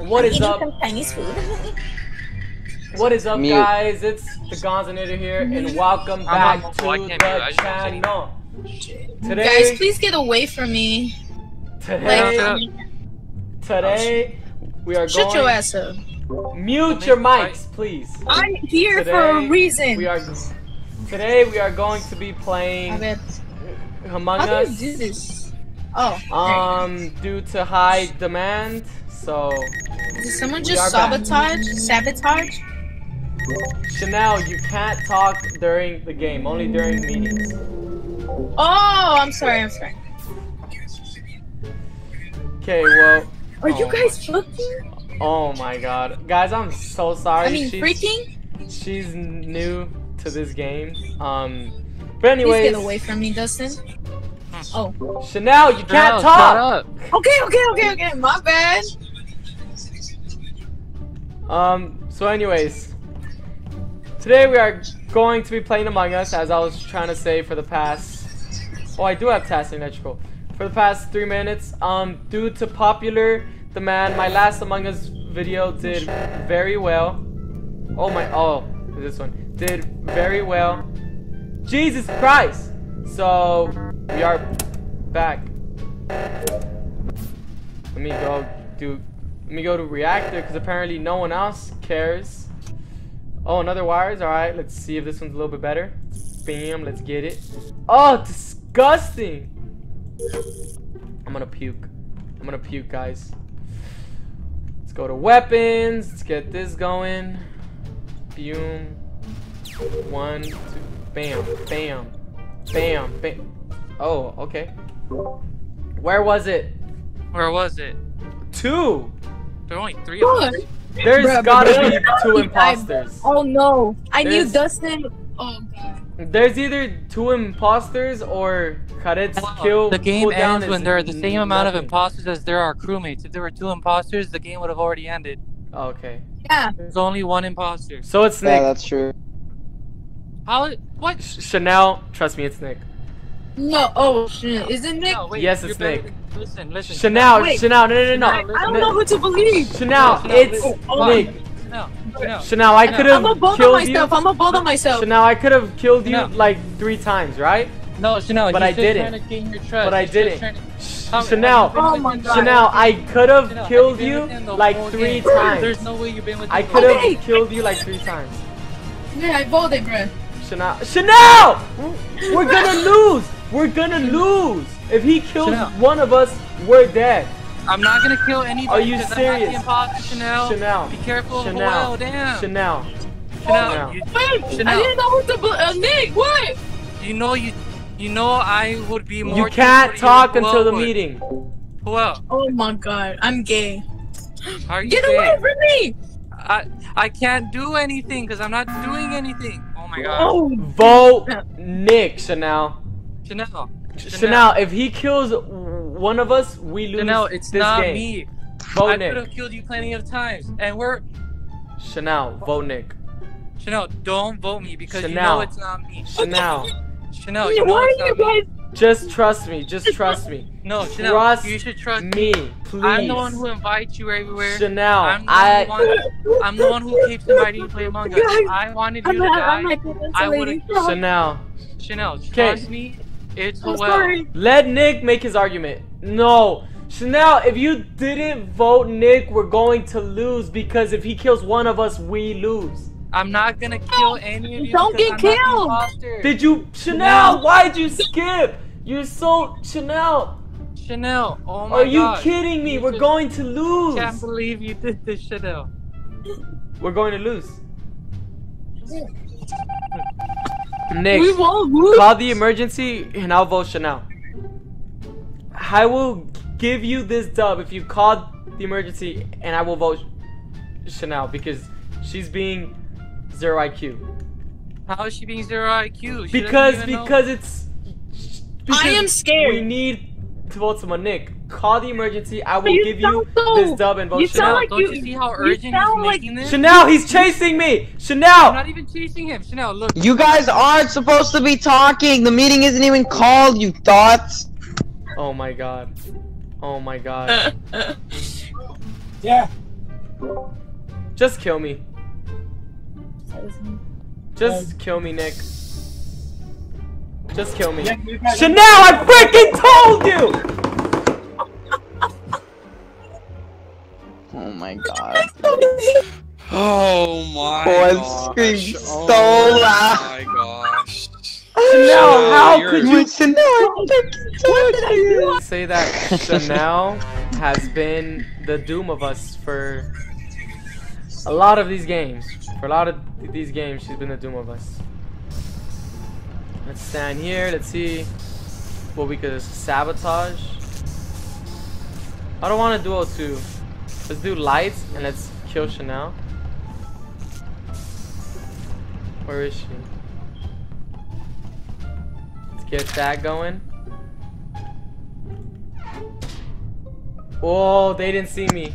What is up? some Chinese food. What is up, Mute. guys? It's the Gonzinator here, and welcome back on- to oh, the can't mute, I just said it. channel. Guys, please get away from me. today, Like, today, we are shut your going. ass up. Mute your mics, please. I'm here for a reason. We are. Today, we are going to be playing. Among How do Us. you do this? Oh. Um, due to high demand, so Did someone just are back. sabotage? Sabotage? Chanel, you can't talk during the game, only during meetings. Oh, I'm sorry. I'm sorry. Okay, well. Are you oh guys my- fucking? Oh my god, guys, I'm so sorry. I mean, she's, freaking? she's new to this game. Um, but Please get away from me, Dustin. Oh. Chanel, you can't Shut talk. up. Okay, okay, okay, okay. My bad. Um, so anyways, today we are going to be playing Among Us, as I was trying to say for the past. Oh, I do have tasks electrical. For the past three minutes, um, due to popular demand, my last Among Us video did very well. Oh my, oh, this one did very well. Jesus Christ! So we are back. Let me go do. Let me go to reactor because apparently no one else cares. Oh, another wires. All right, let's see if this one's a little bit better. Bam, let's get it. Oh, disgusting. I'm gonna puke. I'm gonna puke, guys. Let's go to weapons. Let's get this going. Boom. One, two, bam, bam, bam, bam. Oh, okay. Where was it? Where was it? Two. There are only three of us. There's Bruh, gotta bruh. be two imposters. Oh no. I knew There's- Dustin. Oh god. There's either two imposters or Karet's kill. The game ends when there are the same amount of imposters as there are crewmates. If there were two imposters, the game would have already ended. Oh, okay. Yeah. There's only one imposter. So it's Nick. Yeah, Nick. that's true. How? What? Sh- Chanel, trust me, it's Nick. No. Oh shit. Is it Nick? No, wait, Yes, it's better Nick. than- Listen, listen. Chanel, Wait. Chanel, no, no, no, I, no. I don't know who to believe. Chanel, Chanel, it's listen. Oh, oh, Nick. No, no. Chanel, I could I'm a have bold on killed myself. you. I'm a bold on myself. Chanel, I could have killed you like three times, right? No, Chanel. But I didn't. Trying to gain your trust. But I didn't. to- Chanel, have you been Oh my God. Chanel, I could have killed you you been with him the like three times. There's no way you've been with I could have killed you like three times. Yeah, I voted, bruh. Chanel, Chanel, mm. we're gonna lose. We're gonna lose. If he kills Chanel. one of us, we're dead. I'm not gonna kill anybody. Are you 'cause I'm not serious? the Chanel. Chanel, Be careful. Chanel, Oh, damn. Chanel. Chanel, Chanel. you, Wait, I didn't know who to believe. Uh, Nick, what? you know you, you know I would be more. You can't talk than until the would. meeting. Who else? Oh my god, I'm gay. Are you Get gay? away from me! I I can't do anything because I'm not doing anything. Oh my god. Oh, Vote Nick, Chanel. Chanel. Chanel, if he kills one of us, we lose Chanel, it's this not game. me. Vote I could have killed you plenty of times, and we're Chanel, vote Nick. Chanel. Don't vote me because you Chanel. know it's not me. Chanel, Chanel, you know why it's are you not me. guys? just trust me. Just trust me. No, Chanel, Trust you should trust me. Me, please. I'm the one who invites you everywhere. Chanel, I'm the I. one. I'm the one who keeps inviting you to play Among Us. I wanted you I'm to not, die. I'm not I lady. would've- No, Chanel, Chanel, 'Kay. trust me. It's I'm well. sorry. let Nick make his argument. No. Chanel, if you didn't vote Nick, we're going to lose because if he kills one of us, we lose. I'm not gonna kill any of you. Don't get I'm killed. Did you, Chanel? Why'd you skip? You're so Chanel. Chanel, oh my Are you god. kidding me? You We're just going to lose. I can't believe you did this, Chanel. We're going to lose. Nick, We won't lose. call the emergency and I'll vote Chanel. I will give you this dub if you call the emergency and I will vote Chanel because she's being zero IQ. How is she being zero IQ? She doesn't Because even know- because it's I am scared. We need to vote someone. Nick, call the emergency. I will you give you so- this dub and vote you Chanel. like Don't you- you see how urgent he's sound like- making this? Chanel, he's chasing me. Chanel. I'm Chanel. not even chasing him. Chanel, look. You guys aren't supposed to be talking. The meeting isn't even called, you thoughts. Oh my god. Oh my god. Yeah. Just kill me. Just kill me, Nick. Just kill me. Chanel, I freaking told you! Oh my god. Oh my oh, Boy, gosh. screamed oh so loud. my gosh. Chanel, how you're- could You you should know. I fucking told you. say that Chanel has been the doom of us for a lot of these games? For a lot of these games, she's been the doom of us. Let's stand here. Let's see what we could sabotage. I don't want to duo two. Let's do lights and let's kill Chanel. Where is she? Let's get that going. Oh, they didn't see me.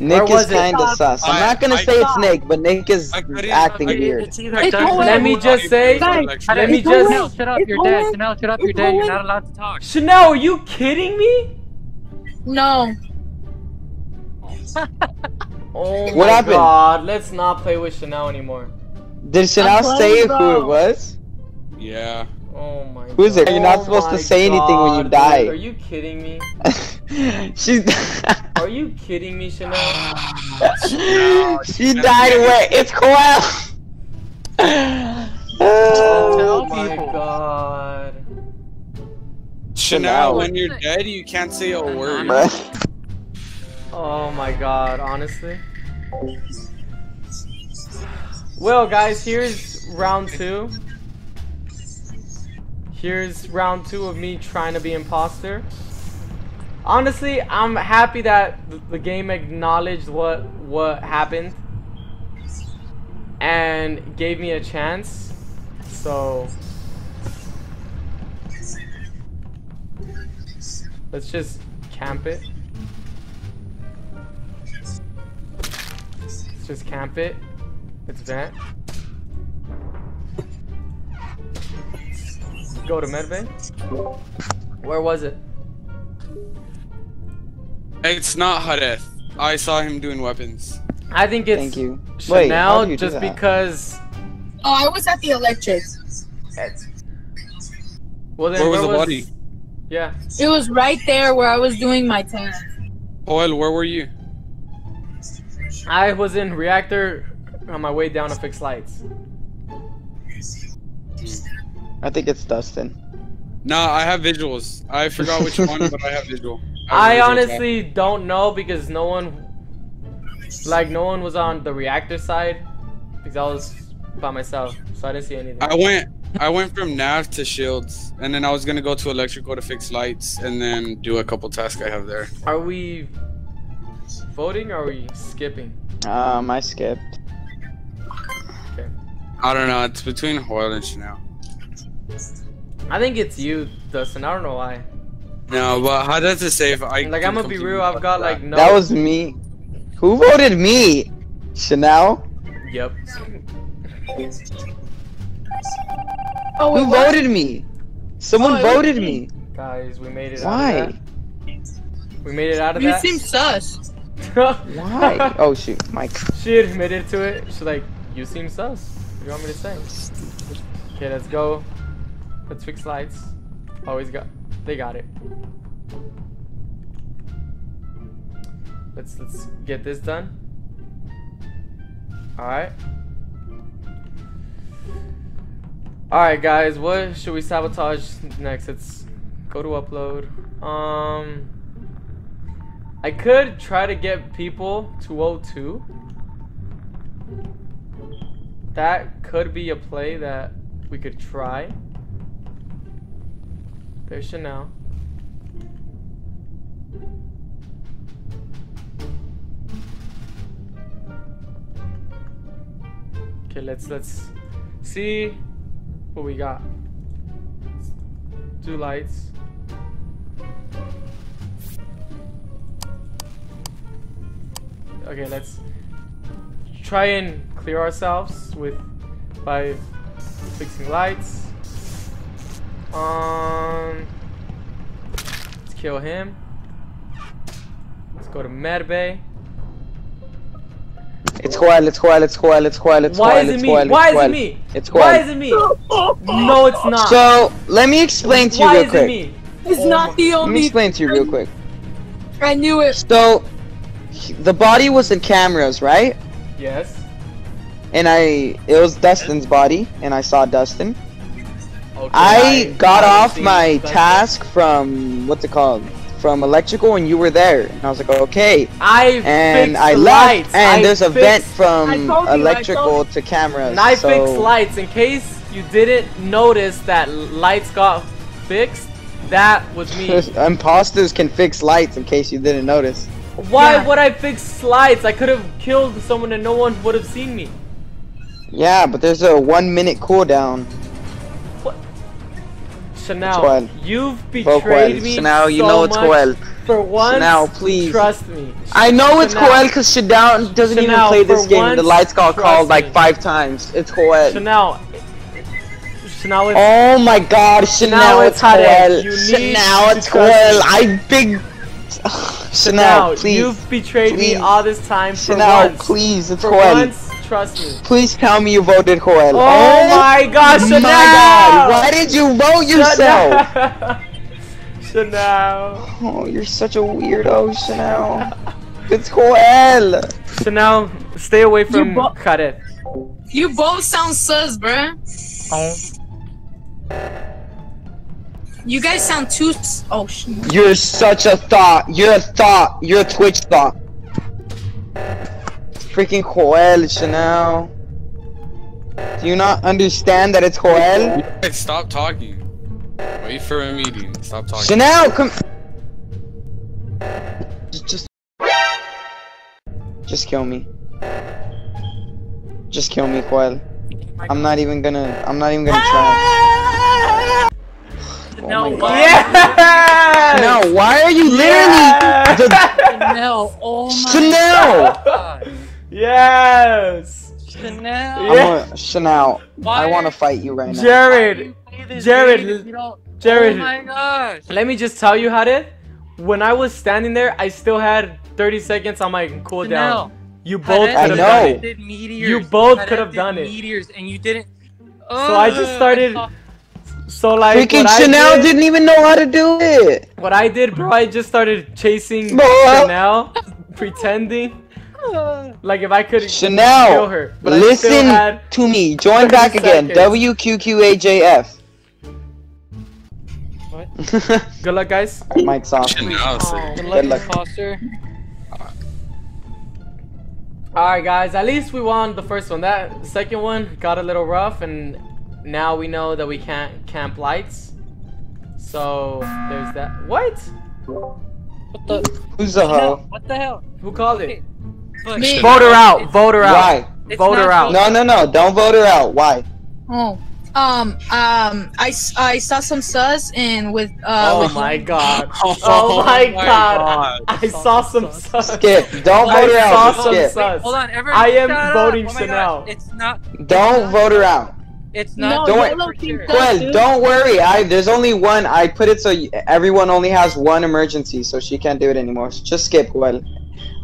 Nick is kinda sus. I'm I- not gonna I- say it's Nick, but Nick is acting I- weird. It's either It's Dustin Owen. Let me just say- Let me just. Chanel, shut up, It's you're dead. Chanel, shut up, you're dead. You're not allowed to talk. Chanel, are you kidding me? No. Oh What my happened? god, let's not play with Chanel anymore. Did Chanel say playing, who it was? Yeah. Oh my Who is god. it? You're not Oh supposed to my say anything when you oh die. dude, Are you kidding me? She's. Are you kidding me, Chanel? she died away. It's Coel. Oh Tell my god. Chanel, Chanel. when you're dead, you can't say a word. Bruh. Oh my god, honestly. Well, guys, here's round two. Here's round two of me trying to be imposter. Honestly, I'm happy that the game acknowledged what what happened and gave me a chance. So let's just camp it. Let's just camp it. It's vent. Go to medbay. Where was it? It's not Hadeth. I saw him doing weapons. I think it's Thank you. Wait, how Chanel do you do just that? because. Oh, I was at the electric. Well, then Where was the body? Yeah. It was right there where I was doing my task. Oil, where were you? I was in reactor on my way down to fix lights. I think it's Dustin. Nah, I have visuals. I forgot which one, but I have visual. I honestly don't know because no one, like, no one was on the reactor side because I was by myself, so I didn't see anything. I went I went from nav to shields and then I was gonna go to electrical to fix lights and then do a couple tasks I have there. Are we voting or are we skipping? Um, I skipped. Okay. I don't know, it's between Hoyle and Chanel. I think it's you, Dustin. I don't know why. No, but how does it say if I Like, I'm gonna be real. I've got like no. That was me. Who voted me? Chanel? Yep. Oh, Who what? voted me? Someone Oh, voted me. me. Guys, we made it. Out of Why? that. We made it out of You that. seem sus. Why? Oh shoot, Mike. She admitted to it. She's like, "You seem sus." What do you want me to say? Okay, let's go. Let's fix lights. Always got. They got it. Let's let's get this done. All right. All right, guys. What should we sabotage next? Let's go to upload. Um. I could try to get people to O2. That could be a play that we could try. There's Chanel. Okay, let's let's see what we got. Two lights. Okay, let's try and clear ourselves with by fixing lights. Um, let's kill him. Let's go to medbay. It's Joel, it's Joel, it's Joel, it's Joel, it's Why Joel, is it me? Why is it me? It's quiet. Why is it me? No, it's not. So, let me explain to you Why real is it me? It's Oh not the Let me explain to you real quick. I knew it. So, the body was in cameras, right? Yes. And I, it was Dustin's body, and I saw Dustin. Okay, I got haven't off my task from, what's it called? From electrical, and you were there. And I was like, okay. I And fixed I the left, lights. and I there's a vent from you, electrical told to cameras. And I so... fixed lights. In case you didn't notice that lights got fixed, that was me. Imposters can fix lights in case you didn't notice. Why Yeah. would I fix lights? I could have killed someone and no one would have seen me. Yeah, but there's a one minute cooldown. Chanel, Joel. you've betrayed Joel. me Chanel, you so know it's much. Joel. For once, Chanel, please. trust me. I know it's Chanel. Joel because Shadown doesn't even play this game. the lights got called like five times. It's Joel. Chanel, Chanel, Oh my god, Chanel, it's it's. You Chanel, it's me. I big. Chanel, Chanel, please. you've betrayed me all this time. For Chanel, once, please, it's for once, trust me. Please tell me you voted Joel. Oh, oh my gosh, Chanel! my god, why did you vote yourself? Chanel. Chanel. Oh, you're such a weirdo, Chanel. It's Joel. Chanel, stay away from bo- Khaled. You both sound sus, bruh. You guys sound too. Oh sh. You're such a thought. You're a thought. You're a Twitch thought. Freaking Joel, Chanel. Do you not understand that it's Joel? Hey, stop talking. Wait for a meeting. Stop talking. Chanel, come. Just, just, just kill me. Just kill me, Joel. I'm not even gonna. I'm not even gonna try. No, oh my why? Yes! Chanel, why are you literally the No, oh my Chanel? God. yes! Chanel. Yeah. I'm a, Chanel. Why I want to fight you right now. Jared, Jared, Jared, you don't. Jared. Oh my gosh. let me just tell you, how Hadid. When I was standing there, I still had 30 seconds on my cooldown. Chanel. You both I could have know. done it. Meteors. You both could have did done it. Meteors, and you didn't. So I just oh. started- saw- So like, Freaking what I Chanel did, didn't even know how to do it. What I did, bro, I just started chasing Boy. Chanel, pretending like if I could kill Chanel, her. But I still listen had to me. Join 30 back again. WQQAJF. What? good luck, guys. Mike's off. Chanel, sir. Good Good luck, luck. imposter. All right, guys. At least we won the first one. That second one got a little rough, and now we know that we can't camp lights. So there's that. What? What the? Who's the Chanel, hoe? what the hell? Who called it? But- Me. Vote her out. Vote her out. Why? It's Vote her out. No, no, no. Don't vote her out. Why? Oh. Um. Um. I, s- I saw some sus and with uh. Oh with- my god. Oh my god. I, I saw some sus. Skip. Don't I vote her saw out. some sus. Hold on, everyone. I am voting oh Chanel. Gosh. It's not. Don't vote her out. It's No, not. Don't no, worry. no, sure. Well, don't worry. I there's only one. I put it so y- everyone only has one emergency, so she can't do it anymore. So just skip. Well,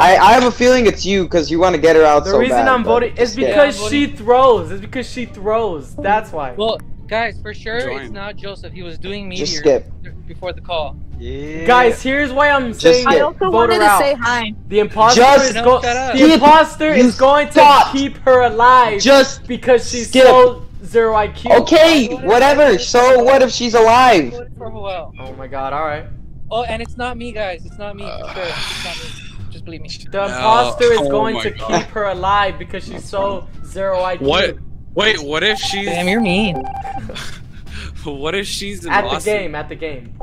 I I have a feeling it's you because you want to get her out The so reason bad, I'm voting is because Yeah, I'm she throws. It's because she throws. That's why. Well, guys, for sure, it's not Joseph. He was doing Just skip. before the call. Yeah. Guys, here's why I'm saying skip. I also vote wanted her to out. say hi. the imposter Just is go- the imposter is going to keep her alive Just because she's skip. so zero IQ. okay, whatever. So what if she's alive? Voted for Joel. Oh my god. All right. Oh, and it's not me, guys. It's not me for sure. It's not me. Just believe me. The imposter is oh going to God. keep her alive because she's so zero IQ. What? Wait, what if she's Damn, you're mean. what if she's in At the game. At the game.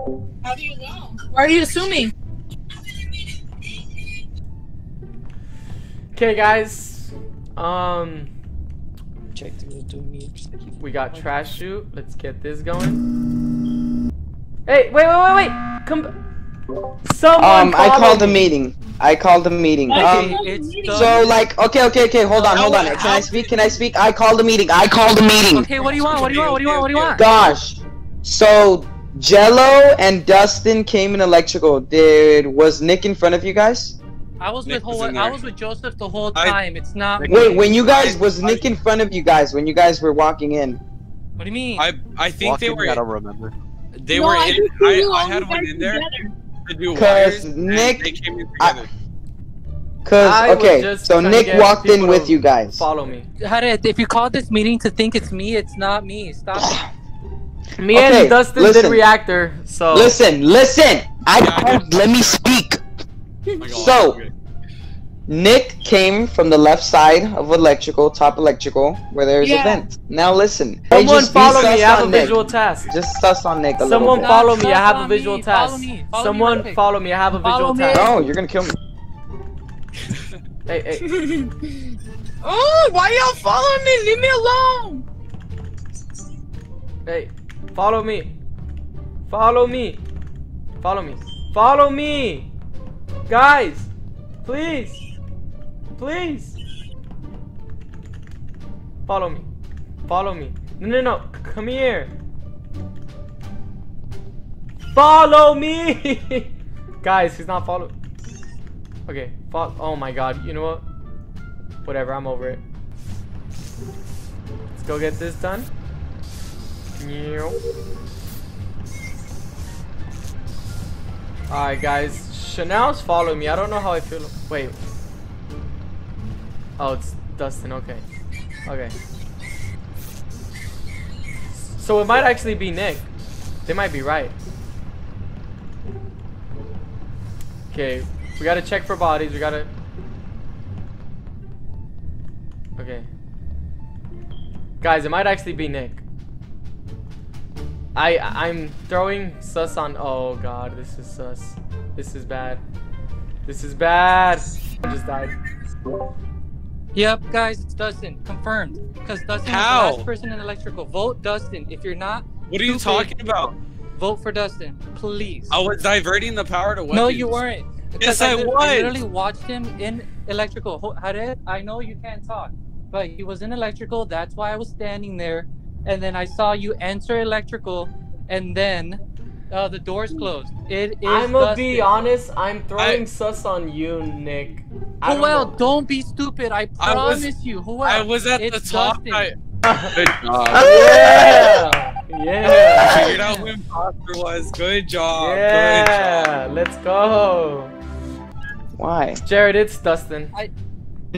How do you know? Why are you assuming? Okay, guys. Um, Check the two meters. we got trash shoot. Let's get this going. Hey, wait, wait, wait, wait! Come. Someone. Um, I called a me. meeting. I called the meeting. Okay, Um, it's meeting. so like, okay, okay, okay. Hold on, hold on. Can I speak? Can I speak? I called the meeting. I called the meeting. Okay, what do you want? What do you want? What do you want? What do you want? Gosh. So Jello and Dustin came in electrical. Did was Nick in front of you guys? I was Nick with was I was with Joseph the whole I- time. It's not. Nick- Wait, when you guys I- was Nick in front of you guys when you guys were walking in? What do you mean? I I think they were. I don't remember. they No, were I in. just I, I had one in there together. To do 'Cause wires. and Nick- they came in I- Cause I okay, so Nick walked in with you guys. Follow me. Harriet, if you call this meeting to think it's me, it's not me. Stop. Me Okay, and Dustin listen. did reactor, so Listen, listen. I Yeah, don't, let me speak. Oh God, So- okay. Nick came from the left side of electrical, top electrical, where there's a vent. Now listen. Someone just follow me. sus I have a Nick. visual task. Just sus on Nick a Someone little follow me. I have a visual me, follow task. me, follow me Someone real quick. follow me. I have a Follow visual me. task. No, you're gonna kill me. Hey, hey. oh, why y'all following me? Leave me alone. Hey, follow me. Follow me. Follow me. Follow me. Guys, please. Please. Follow me. Follow me. No, no, no. Come here. Follow me. Guys, he's not following. Okay. Fo- oh my god. You know what? Whatever. I'm over it. Let's go get this done. Alright guys, Chanel's following me. I don't know how I feel. Wait. Oh, it's Dustin. Okay. Okay. So it might actually be Nick. They might be right. Okay, we gotta check for bodies. We gotta. Okay. Guys, it might actually be Nick. I I'm throwing sus on. Oh god, this is sus. This is bad. This is bad. I just died. Yep, guys, it's Dustin. Confirmed. Because Dustin How? is the last person in electrical. Vote Dustin. If you're not, What are you talking about? vote for Dustin. Please. I was diverting the power to weapons. no, you weren't. Yes, I lit- was. literally watched him in electrical. Jared, I know you can't talk, but he was in electrical. That's why I was standing there. And then I saw you enter electrical, and then uh, the doors closed. It is. I'm gonna be honest. I'm throwing I- sus on you, Nick. I don't don't be stupid. I I was- promise you. Joel, I was at the top. I, good job. yeah, I yeah, figured out who imposter was. Good job. Good yeah. Let's go, Why? Jared. It's Dustin. job.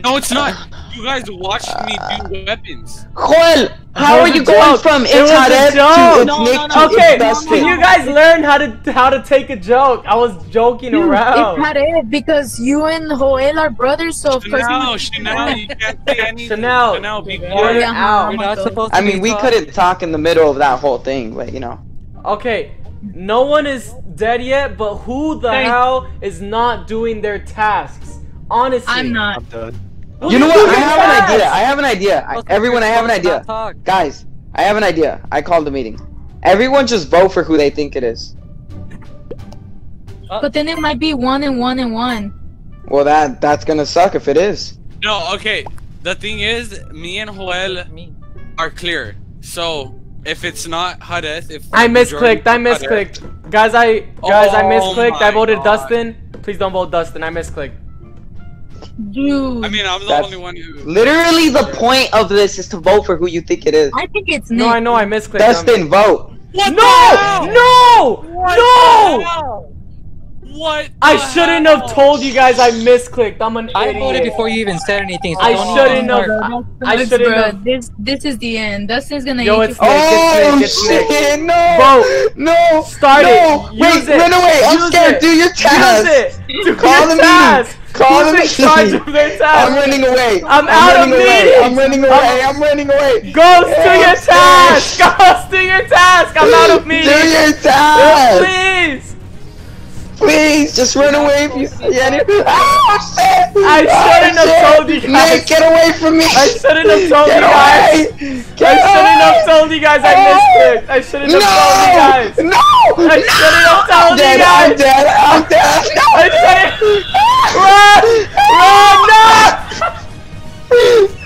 No, it's not. Oh, you guys watched me do weapons. Joel, how It are you a going from It it's was a to joke. it's No, Nick no, no. Okay, it's Dustin? can you guys learn how to how to take a joke? I was joking Dude, around. it's not because you and Joel are brothers, so of course. Chanel, you- Chanel, you can't say anything. Chanel. Chanel, be You're quiet. Yeah. out. You're not supposed to I mean, be we couldn't talk in the middle of that whole thing, but you know. Okay, no one is dead yet, but who the Hey. hell is not doing their tasks? Honestly, I'm not. I'm done. Who You know what? I their have an idea. I have an idea. I, everyone, I have an idea. talk. Guys, I have an idea. I called the meeting. Everyone just vote for who they think it is. But then it might be one and one and one. Well, that that's gonna suck if it is. No, okay. The thing is, me and Joel Me. are clear. So if it's not Hadeth, if I misclicked. I is Hadeth- misclicked. Guys, I guys, I Oh misclicked. I voted God. Dustin. Please don't vote Dustin. I misclicked. Dude. I mean, I'm the That's- only one who. Literally, the point of this is to vote for who you think it is. I think it's Nick. No, I know I misclicked. I'm- Dustin, vote. No! No! No! Hell? What? I shouldn't hell? have told you guys I misclicked. I'm an I idiot. voted before you even said anything. So I don't shouldn't even have- start. I shouldn't have- This this is the end. Dustin's gonna Yo, it's you. Nick. Oh it's Nick, it's shit! Nick. No! Vote. No! Start no. it. Wait, Use it. run away! I'm Use scared. it. Do your task. Use it. Do Call the meeting. task. Call the in meeting. of their I'm running away. I'm out of away. I'm running I'm- away. I'm running away. Goes to your task. Goes to your task. I'm out of me! Do your task. Please. Please, just run away if you see any. Oh shit! I ah, shouldn't have told you guys. Nick, get away from me! I shouldn't have told get you guys. Away. Get I shouldn't have told you guys I ah. misclicked. I shouldn't have told you guys. No! No! I shouldn't have told I'm you dead. guys. I'm dead. I'm dead. No! I shouldn't. Ah. Run! Run!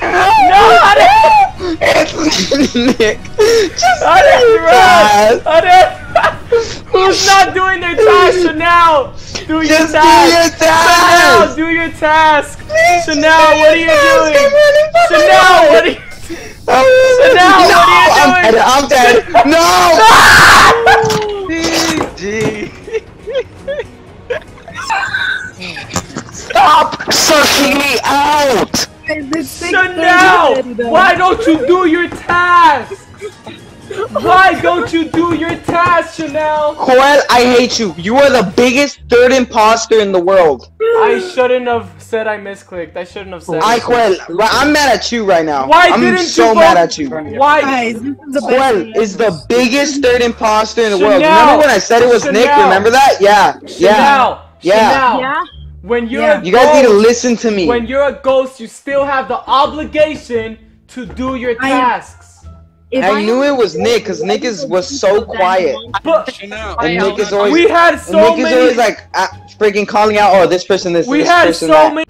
No! No! It's Nick. Just Honey, run! Guys. Honey! Who's not task? Chanel! Do your Just do task! your Chanel, task. do your your task. Chanel, what are you doing? Chanel, what are you? Chanel, no, what are you I'm doing? dead. I'm dead. No. Stop sucking me out. Chanel, why don't you do your task? Why don't you do your task, Chanel? Coel, I hate you. You are the biggest third imposter in the world. I shouldn't have said I misclicked. I shouldn't have said. I it. Coel, I'm mad at you right now. Why I'm didn't so you mad at you. Why? Guys, this is the Coel is the biggest third imposter in the world. Remember when I said it was Nick? Remember that? Yeah. Yeah. Chanel, Yeah. Chanel, Yeah. when you're Yeah. a You guys need to listen to me. When you're a ghost, you still have the obligation to do your I- tasks. If I knew it was Nick because Nick is was so quiet. But And Nick is always we had so Nick is always like uh, freaking calling out, oh this person this, we this had person so that. many